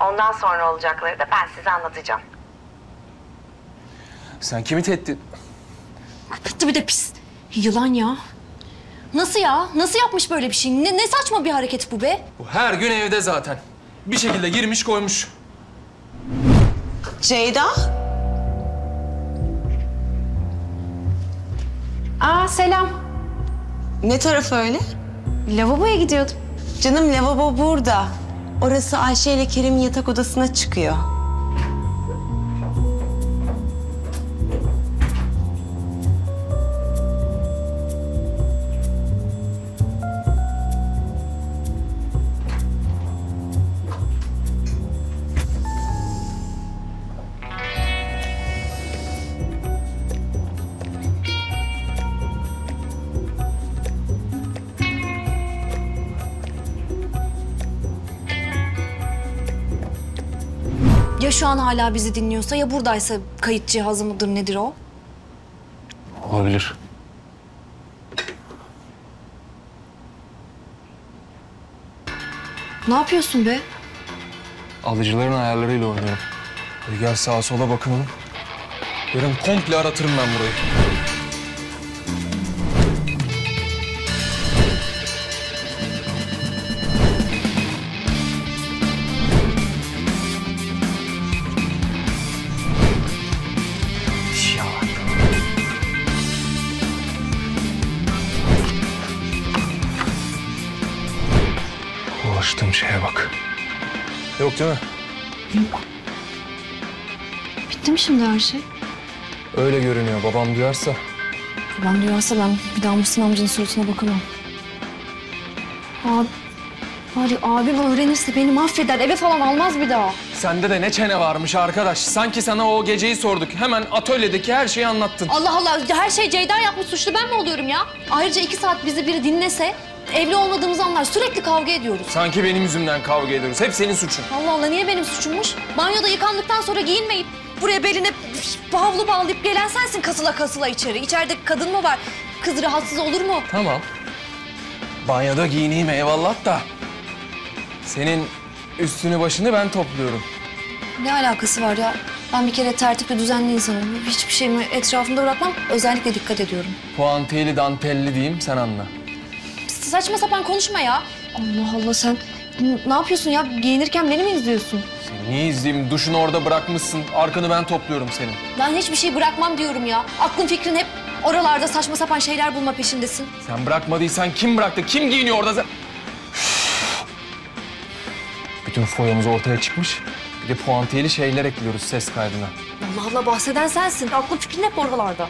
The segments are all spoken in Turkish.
Ondan sonra olacakları da ben size anlatacağım. Sen kimi tehdit... Bitti bir de pis. Yılan ya. Nasıl ya? Nasıl yapmış böyle bir şey? Ne, ne saçma bir hareket bu be? Bu her gün evde zaten. Bir şekilde girmiş koymuş. Ceyda? Aa selam. Ne taraf öyle? Lavaboya gidiyordum. Canım lavabo burada. Orası Ayşe ile Kerim'in yatak odasına çıkıyor. Ya şu an hala bizi dinliyorsa ya buradaysa kayıt cihazı mıdır nedir o? Olabilir. Ne yapıyorsun be? Alıcıların ayarlarıyla oynuyorum. Gel sağa sola bakınalım. Yarın komple aratırım ben burayı. Yok değil mi? Bitti mi şimdi her şey? Öyle görünüyor. Babam duyarsa Ben duyarsa ben bir daha Muhsin amcanın suratına bakamam. Abi, bari abim öğrenirse beni mahveder. Eve falan almaz bir daha. Sende de ne çene varmış arkadaş. Sanki sana o geceyi sorduk. Hemen atölyedeki her şeyi anlattın. Allah Allah her şey Ceyda yapmış suçlu ben mi oluyorum ya? Ayrıca iki saat bizi biri dinlese evli olmadığımızı anlar. Sürekli kavga ediyoruz. Sanki benim yüzümden kavga ediyoruz. Hep senin suçun. Allah Allah niye benim suçummuş? Banyoda yıkandıktan sonra giyinmeyip buraya beline havlu bağlayıp gelen sensin kasıla kasıla içeri. İçeride kadın mı var? Kız rahatsız olur mu? Tamam. Banyoda giyineyim eyvallah da. Senin üstünü başını ben topluyorum. Ne alakası var ya? Ben bir kere tertipli düzenli insanım. Hiçbir şeyimi etrafımda bırakmam. Özellikle dikkat ediyorum. Puantiyeli dantelli diyeyim sen anla. Saçma sapan konuşma ya. Allah Allah sen ne yapıyorsun ya? Giyinirken beni mi izliyorsun? Seni niye izleyeyim? Duşunu orada bırakmışsın. Arkanı ben topluyorum senin. Ben hiçbir şey bırakmam diyorum ya. Aklın fikrin hep oralarda saçma sapan şeyler bulma peşindesin. Sen bırakmadıysan kim bıraktı? Kim giyiniyor orada? Bütün foyamız ortaya çıkmış. Bir de puantiyeli şeyler ekliyoruz ses kaydına. Allah Allah bahseden sensin. Aklın fikrin hep oralarda.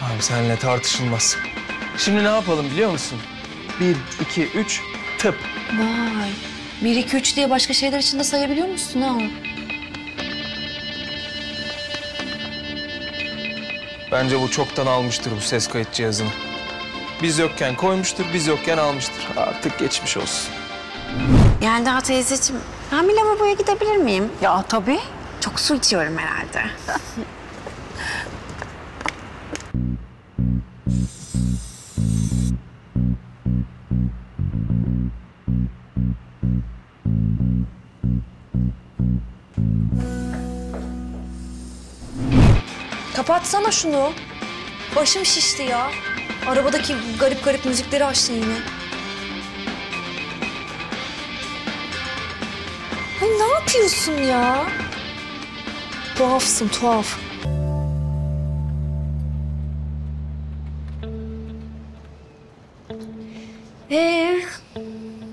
Tamam seninle tartışılmaz. Şimdi ne yapalım biliyor musun? Bir, iki, üç, tıp. Vay. Bir, iki, üç diye başka şeyler için de sayabiliyor musun ha? Bence bu çoktan almıştır bu ses kayıt cihazını. Biz yokken koymuştur, biz yokken almıştır. Artık geçmiş olsun. Yelda teyzeciğim, ben bir lavaboya gidebilir miyim? Ya tabii. Çok su içiyorum herhalde. Kapatsana şunu. Başım şişti ya. Arabadaki garip garip müzikleri açtın yine. Ay ne yapıyorsun ya? Tuhafsın tuhaf. Ee,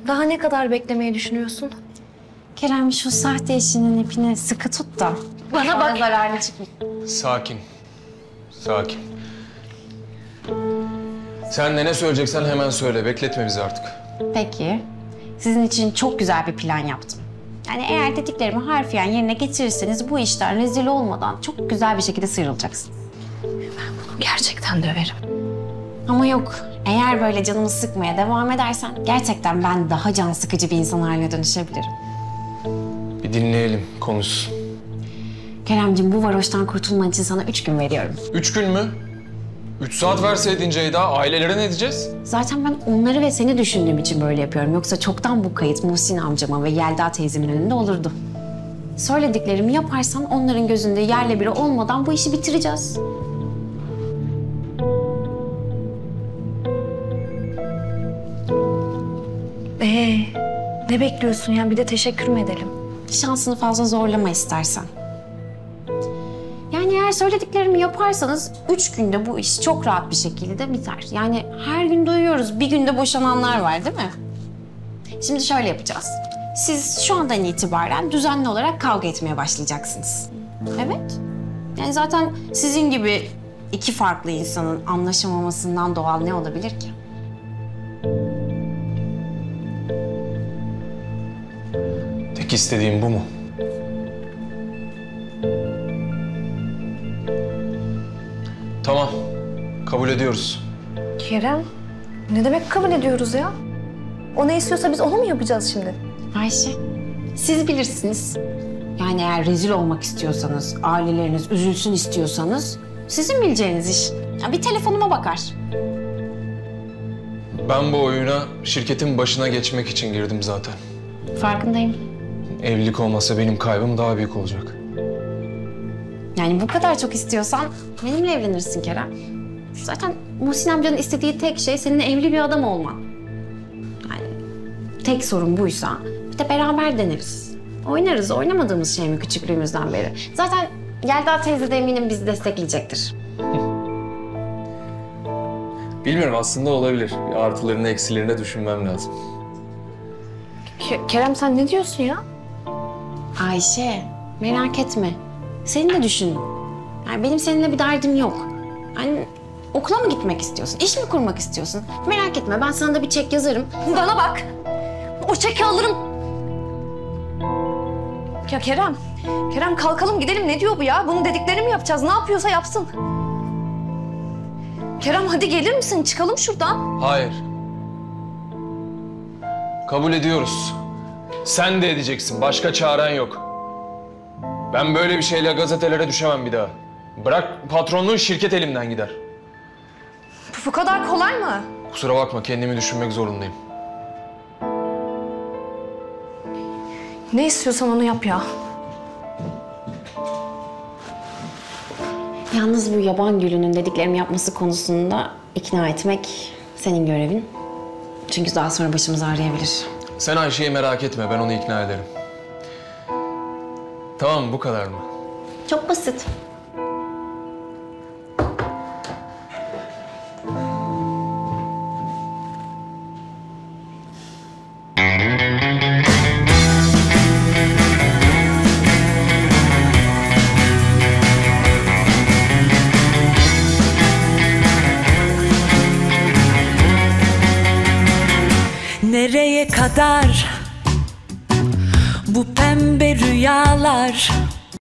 daha ne kadar beklemeyi düşünüyorsun? Kerem şu sahte işinin ipini sıkı tut da. Bana bak. zararlı çıkmış. Sakin. Sakin. Sen de ne söyleyeceksen hemen söyle. Bekletme bizi artık. Peki. Sizin için çok güzel bir plan yaptım. Yani eğer dediklerimi harfiyen yerine getirirseniz bu işten rezil olmadan çok güzel bir şekilde sıyrılacaksınız. Gerçekten döverim. Ama yok. Eğer böyle canımı sıkmaya devam edersen gerçekten ben daha can sıkıcı bir insan haline dönüşebilirim. Bir dinleyelim konusu. Keremcim bu varoştan kurtulman için sana üç gün veriyorum. Üç gün mü? Üç saat verseydin Ceyda, ailelere ne diyeceğiz? Zaten ben onları ve seni düşündüğüm için böyle yapıyorum. Yoksa çoktan bu kayıt Muhsin amcama ve Yelda teyzemin önünde olurdu. Söylediklerimi yaparsan onların gözünde yerle biri olmadan bu işi bitireceğiz. Ee, ne bekliyorsun ya? Bir de teşekkür mü edelim? Şansını fazla zorlama istersen. Eğer söylediklerimi yaparsanız üç günde bu iş çok rahat bir şekilde biter. Yani her gün duyuyoruz bir günde boşananlar var değil mi? Şimdi şöyle yapacağız. Siz şu andan itibaren düzenli olarak kavga etmeye başlayacaksınız. Evet. Yani zaten sizin gibi iki farklı insanın anlaşamamasından doğal ne olabilir ki? Tek istediğim bu mu? Ediyoruz. Kerem, ne demek kabul ediyoruz ya? O ne istiyorsa biz onu mu yapacağız şimdi? Ayşe, siz bilirsiniz. Yani eğer rezil olmak istiyorsanız, aileleriniz üzülsün istiyorsanız sizin bileceğiniz iş. Ya bir telefonuma bakar. Ben bu oyuna şirketin başına geçmek için girdim zaten. Farkındayım. Evlilik olmasa benim kaybım daha büyük olacak. Yani bu kadar çok istiyorsan benimle evlenirsin Kerem. Zaten Muhsin amcanın istediği tek şey senin evli bir adam olman. Yani tek sorun buysa bir de beraber deneriz. Oynarız. Oynamadığımız şey mi küçüklüğümüzden beri? Zaten Yelda teyze de eminim bizi destekleyecektir. Bilmiyorum aslında olabilir. Bir artılarını eksilerini düşünmem lazım. Ke- Kerem sen ne diyorsun ya? Ayşe, merak etme. Seni de düşündüm. Yani benim seninle bir derdim yok. Yani okula mı gitmek istiyorsun? İş mi kurmak istiyorsun? Merak etme ben sana da bir çek yazarım. Bana bak. O çeki alırım. Ya Kerem, Kerem kalkalım gidelim. Ne diyor bu ya? Bunun dediklerini mi yapacağız? Ne yapıyorsa yapsın. Kerem hadi gelir misin? Çıkalım şuradan. Hayır. Kabul ediyoruz. Sen de edeceksin. Başka çaren yok. Ben böyle bir şeyle gazetelere düşemem bir daha. Bırak patronluğun şirket elimden gider. Bu, kadar kolay mı? Kusura bakma kendimi düşünmek zorundayım. Ne istiyorsan onu yap ya. Yalnız bu yaban gülünün dediklerimi yapması konusunda ikna etmek senin görevin. Çünkü daha sonra başımız ağrıyabilir. Sen Ayşe'yi merak etme ben onu ikna ederim. Tamam bu kadar mı? Çok basit. Kadar. Bu pembe rüyalar